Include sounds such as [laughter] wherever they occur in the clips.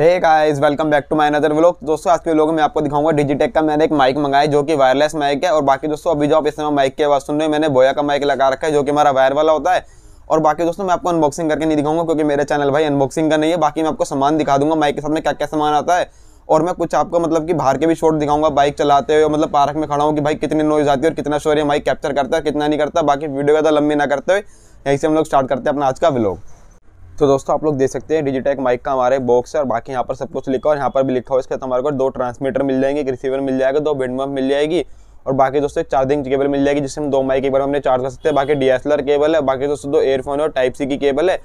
Hey guys welcome back to my another vlog दोस्तों, आज के व्लॉग में आपको दिखाऊँगा डिजिटेक का मैंने एक माइक मंगाया जो कि वायरलेस माइक है। और बाकी दोस्तों, अभी जो आप इस समय माइक की आवाज़ सुन रहे हैं, मैंने बोया का माइक लगा रखा है, जो कि हमारा वायर वाला होता है। और बाकी दोस्तों, मैं आपको अनबॉक्सिंग करके नहीं दिखाऊँगा, क्योंकि मेरे चैनल भाई अनबॉक्सिंग का नहीं है। बाकी मैं आपको सामान दिखा दूँगा माइक के साथ में क्या क्या सामान आता है। और मैं कुछ आपको मतलब कि बाहर के भी शॉट दिखाऊँगा बाइक चलाते हुए। मतलब पार्क में खड़ा हूँ कि भाई कितनी नॉइज़ आती है और कितना शोर है माइक कैप्चर करता है, कितना नहीं करता। बाकी वीडियो ज़्यादा लंबी ना करते हुए, यहीं से हम लोग स्टार्ट करते हैं अपना आज का व्लॉग तो दोस्तों, आप लोग देख सकते हैं डिजिटेक माइक का हमारे बॉक्स है और बाकी यहाँ पर सब कुछ लिखा और यहाँ पर भी लिखा हुआ इसके साथ हमारे को दो ट्रांसमीटर मिल जाएँगे, एक रिसीवर मिल जाएगा, दो बेड मिल जाएगी और बाकी दोस्तों चार्जिंग केबल मिल जाएगी जिससे हम दो माइक एक बार हमने चार्ज कर सकते हैं। बाकी डीएसएलआर केबल है, बाकी दोस्तों दो एयरफोन और टाइप सी की केबल है।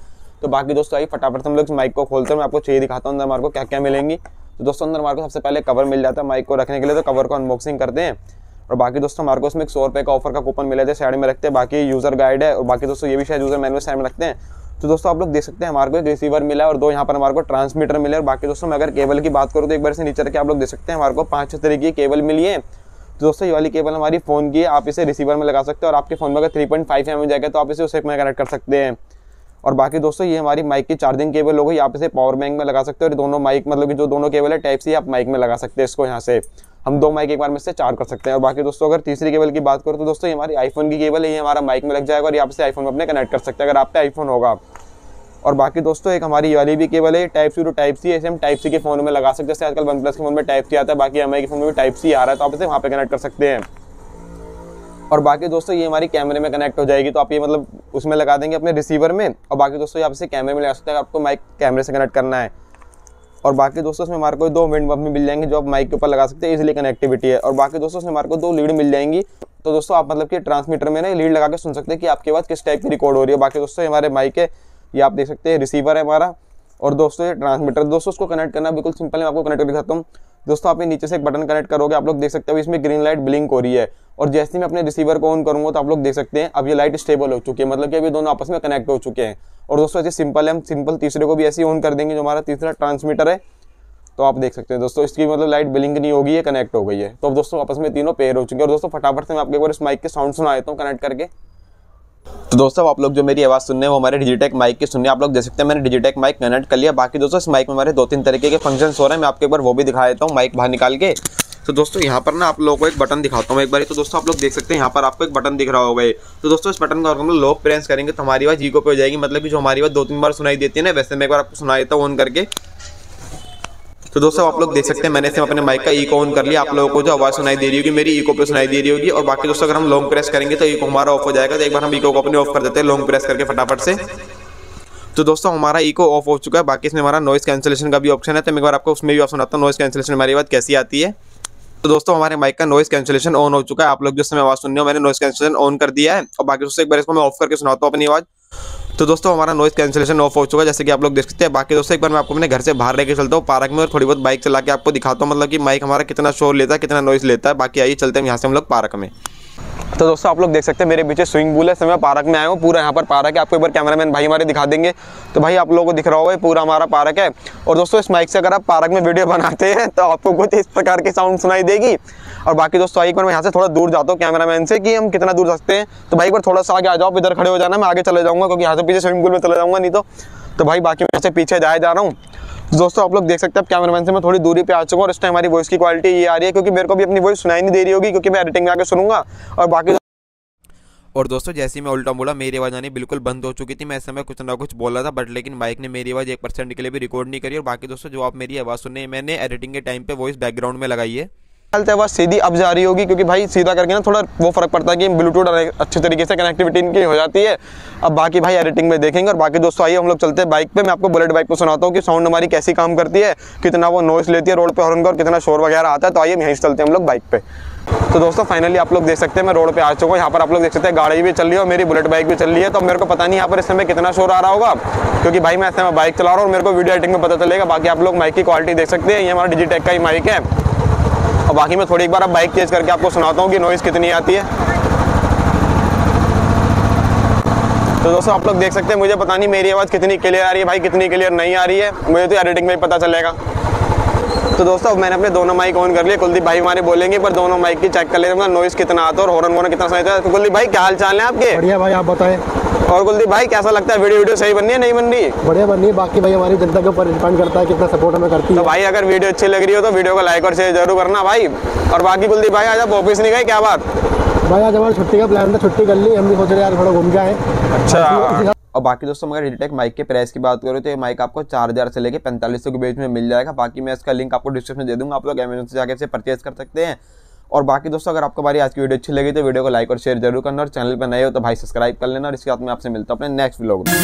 तो बाकी दोस्तों आई फटाफट से हम लोग माइक को खोलते हैं मैं आपको चाहिए दिखाता हूँ अंदर हमारे को क्या क्या मिलेंगी। तो दोस्तों अंदर हमारे को सबसे पहले कवर मिल जाता है माइक को रखने के लिए तो कवर को अनबॉक्सिंग करते हैं। और बाकी दोस्तों हमारे को उसमें एक सौ रुपये का ऑफ़र का कूपन मिला थे साइड में रखते हैं। बाकी यूज़र गाइड है और बाकी दोस्तों ये भी शायद यूज़र मैनुअल साइड में रखते हैं। तो दोस्तों, आप लोग देख सकते हैं हमारे को एक रिसीवर मिला है और दो यहाँ पर हमारे को ट्रांसमीटर मिले और बाकी दोस्तों, मैं अगर केबल की बात करूँ तो एक बार से नीचे रखे आप लोग देख सकते हैं हमारे को पाँच छः तरीके की केबल मिली है। तो दोस्तों, ये वाली केबल हमारी फ़ोन की है, आप इसे रिसीवर में लगा सकते हैं और आपके फ़ोन में अगर थ्री पॉइंट फाइव एम जाएगा तो आप इसे उसे कनेक्ट कर सकते हैं। और बाकी दोस्तों, ये हमारी माइक की चार्जिंग केबल होगी आप इसे पावर बैंक में लगा सकते हैं और दोनों माइक मतलब कि जो दोनों केबल है टाइप सी आप माइक में लगा सकते हैं इसको यहाँ से। हम दो माइक एक बार में से चार्ज कर सकते हैं। और बाकी दोस्तों, अगर तीसरी केबल की बात करो तो दोस्तों, ये हमारी आईफोन की केबल है, ये हमारा माइक में लग जाएगा और आप से आईफोन में अपने कनेक्ट कर सकते हैं, अगर आप आईफोन होगा। और बाकी दोस्तों, एक हमारी वाली भी केबल है type C to type C ऐसे हम टाइप सी के फ़ोन में लगा सकते हैं। जैसे आजकल वन प्लस के फ़ोन में टाइप सी आता है, बाकी एम के फ़ोन में भी टाइप सी आ रहा है तो आप इसे वहाँ पे कनेक्ट कर सकते हैं। और बाकी दोस्तों ये हमारी कैमरे में कनेक्ट हो जाएगी तो आप ये मतलब उसमें लगा देंगे अपने रिसीवर में और बाकी दोस्तों आप इसे कैमरे में लगा सकते हैं आपको माइक कैमरे से कनेक्ट करना है। और बाकी दोस्तों उसमें हमारे को दो विंड बम भी मिल जाएँगे जो आप माइक के ऊपर लगा सकते हैं इजिली कनेक्टिविटी है। और बाकी दोस्तों उसमें हमारे को दो लीड मिल जाएँगी तो दोस्तों आप मतलब कि ट्रांसमीटर में ना लीड लगा के सुन सकते हैं कि आपके पास किस टाइप की रिकॉर्ड हो रही है। बाकी दोस्तों हमारे माइक है, ये आप देख सकते हैं रिसीवर है हमारा। और दोस्तों ये ट्रांसमीटर दोस्तों उसको कनेक्ट करना बिल्कुल सिंपल है आपको कनेक्ट कर दिखाता हूँ। दोस्तों, आप नीचे से एक बटन कनेक्ट करोगे, आप लोग देख सकते हो इसमें ग्रीन लाइट ब्लिंक हो रही है। और जैसे मैं अपने रिसीवर को ऑन करूँगा तो आप लोग देख सकते हैं, अब ये लाइट स्टेबल हो चुकी है। मतलब कि अभी दोनों आपस में कनेक्ट हो चुके हैं। और दोस्तों, ऐसे सिंपल है, हम सिंपल तीसरे को भी ऐसे ऑन कर देंगे, जो हमारा तीसरा ट्रांसमीटर है। तो आप देख सकते हैं दोस्तों, इसकी मतलब लाइट बिलिंग नहीं होगी, ये कनेक्ट हो गई है। तो अब दोस्तों, आपस में तीनों पेयर हो चुके हैं। और दोस्तों, फटाफट से मैं आपके एक बार इस माइक के साउंड सुना देता हूँ कनेक्ट करके। तो दोस्तों आप लोग जो मेरी आवाज़ सुनने वो हमारे डिजिटेक माइक की सुनने आप लोग देख सकते हैं, मैंने डिजिटेक माइक कनेक्ट कर लिया। बाकी दोस्तों, इस माइक में हमारे दो तीन तरीके के फ़ंक्शन हो रहे हैं। मैं आपके एक बार वो भी दिखा देता हूँ माइक बाहर निकाल के। तो दोस्तों, यहाँ पर ना आप लोगों को एक बटन दिखाता हूँ एक बार। तो दोस्तों, आप लोग देख सकते हैं, यहाँ पर आपको एक बटन दिख रहा होगा तो दोस्तों, इस बटन का हम लोग प्रेस करेंगे तो हमारी आवाज़ जीको पे हो जाएगी। मतलब कि जो हमारी बात दो तीन बार सुनाई देती है ना, वैसे मैं एक बार आपको सुना देता हूँ ऑन करके। तो दोस्तों, आप लोग देख सकते हैं, मैंने से अपने माइक का इको ऑन कर लिया। आप लोगों को जो आवाज़ सुनाई दे रही होगी, मेरी ईको पे सुनाई दे रही होगी। और बाकी दोस्तों, अगर हम लॉन्ग प्रेस करेंगे तो इको हमारा ऑफ़ हो जाएगा। तो एक बार हम इको को अपने ऑफ़ कर देते हैं लॉन्ग प्रेस करके फटाफट से। तो दोस्तों, हमारा इको ऑफ़ हो चुका है। बाकी इसमें हमारा नॉइस कैंसिलेशन का भी ऑप्शन है। तो मैं एक बार आपको उसमें भी ऑप्शन आता हूँ नॉइस कैंसिलेशन हमारी बात कैसी आती है। तो दोस्तों, हमारे माइक का नॉइस कैंसिलेशन ऑन हो चुका है। आप लोग जिस समय आवाज़ सुन रहे हो, मैंने नॉइस कैंसिलेशन ऑन कर दिया है। और बाकी दोस्तों, एक बार इसको मैं ऑफ़ करके सुनाता हूँ अपनी आवाज़। तो दोस्तों, हमारा नॉइस कैंसिलेशन ऑफ़ हो चुका है, जैसे कि आप लोग देख सकते हैं। बाकी दोस्तों, एक बार मैं आपको अपने घर से बाहर लेके चलता हूँ, पार्क में, और थोड़ी बहुत बाइक चला के आपको दिखाता हूँ मतलब कि माइक हमारा कितना शोर लेता है, कितना नॉइस लेता है। बाकी आइए चलते हैं यहाँ से हम लोग पार्क में। तो दोस्तों, आप लोग देख सकते हैं, मेरे पीछे स्विंग पूल है। मैं पार्क में आया हूँ, पूरा यहाँ पर पार्क है। आपको एक बार कैमरामैन भाई हमारे दिखा देंगे। तो भाई, आप लोगों को दिख रहा होगा पूरा हमारा पार्क है। और दोस्तों, इस माइक से अगर आप पार्क में वीडियो [laughs] बनाते हैं तो आपको कुछ इस प्रकार की साउंड सुनाई देगी। और बाकी दोस्तों, एक बार मैं यहाँ से थोड़ा दूर जाता हूँ कैमरामैन से, कि हम कितना दूर सकते हैं। तो भाई, एक बार थोड़ा सा आगे आ जाओ इधर खड़े हो जाना, मैं आगे चले जाऊँगा, क्योंकि यहाँ से पीछे स्विमिंग पूल में चले जाऊँगा, नहीं तो। तो भाई, बाकी मैं यहाँ से पीछे जाए जा रहा हूँ। दोस्तों, आप लोग देख सकते हैं कैमरामैन से मैं थोड़ी दूरी पे आ चुका और इस टाइम हमारी वॉइस की क्वालिटी ये आ रही है, क्योंकि मेरे को भी अपनी वॉइस सुनाई नहीं दे रही होगी, क्योंकि मैं एडिटिंग में आके सुनूँगा और बाकी और दोस्तों, जैसे ही मैं उल्टा बोला, मेरी आवाज़ आनी बिल्कुल बंद हो चुकी थी, मैं समय कुछ ना कुछ बोला था बट लेकिन माइक ने मेरी आवाज़ एक परसेंट के लिए भी रिकॉर्ड नहीं करी और बाकी दोस्तों, जो आप मेरी आवाज़ सुने मैंने एडिटिंग के टाइम पे वॉइस बैकग्राउंड में लगाई है। चलते सीधी अब जा रही होगी, क्योंकि भाई सीधा करके ना थोड़ा वो फ़र्क पड़ता है कि ब्लूटूथ अच्छे तरीके से कनेक्टिविटी इनकी हो जाती है। अब बाकी भाई एडिटिंग में देखेंगे और बाकी दोस्तों, आइए हम लोग चलते हैं बाइक पे। मैं आपको बुलेट बाइक को सुनाता हूँ कि साउंड हमारी कैसी काम करती है, कितना वो नॉइस लेती है रोड पर हॉर्न का और कितना शोर वगैरह आता है। तो आइए यहीं से चलते हैं हम लोग बाइक पे। तो दोस्तों फाइनली आप लोग देख सकते हैं, मैं रोड पे आ चुका हूँ। यहाँ पर आप लोग देख सकते हैं, गाड़ी भी चल रही है और मेरी बुलेट बाइक भी चल रही है। तो मेरे को पता नहीं यहाँ पर इस समय कितना शोर आ रहा होगा, क्योंकि भाई मैं इस समय बाइक चला रहा हूँ और मेरे को वीडियो एडिटिंग में पता चलेगा। बाकी आप लोग माइक की क्वालिटी देख सकते हैं। ये हमारा डिजिटेक का ही माइक है। और बाकी मैं थोड़ी एक बार अब बाइक तेज करके आपको सुनाता हूँ कि नॉइज़ कितनी आती है। तो दोस्तों, आप लोग देख सकते हैं, मुझे पता नहीं मेरी आवाज़ कितनी क्लियर आ रही है, भाई कितनी क्लियर नहीं आ रही है। मुझे तो एडिटिंग में ही पता चलेगा। तो दोस्तों, अब मैंने अपने दोनों माइक ऑन कर लिए। कुलदीप भाई हमारे बोलेंगे, पर दोनों माइक की चेक कर लेते हैं नॉइस कितना आता है और हॉर्न वॉर्न कितना सुनाता है। तो कुलदीप भाई, क्या हाल चाल है आपके? बढ़िया भाई, आप बताएँ। और कुलदीप भाई कैसा लगता है? वीडियो वीडियो सही बन रही है नहीं बन रही? बढ़िया बनी है। बाकी भाई हमारी जनता के ऊपर डिपेंड करता है कितना सपोर्ट हमें करती है। तो भाई अगर वीडियो अच्छी लग रही हो तो वीडियो को लाइक और शेयर ज़रूर करना भाई। और बाकी कुलदीप भाई आज आप ऑफ़िस नहीं गए क्या बात? भाई आज हमारी छुट्टी का प्लान था छुट्टी कर ली। हम भी सोच रहे यार थोड़ा घूम के आए। अच्छा। और बाकी दोस्तों मगर डिजिटेक माइक के प्राइस की बात करूँ तो ये माइक आपको चार हज़ार से लेके पैंतालीस सौ के बीच में मिल जाएगा। बाकी मैं इसका लिंक आपको डिस्क्रिप्शन में दे दूँगा आप लोग अमेजन से जाकर इसे परचेज कर सकते हैं। और बाकी दोस्तों, अगर आपको हमारी आज की वीडियो अच्छी लगी तो वीडियो को लाइक और शेयर ज़रूर करना और चैनल पर नए हो तो भाई सब्सक्राइब कर लेना और इसके साथ में आपसे मिलता हूँ अपने नेक्स्ट ब्लॉग में।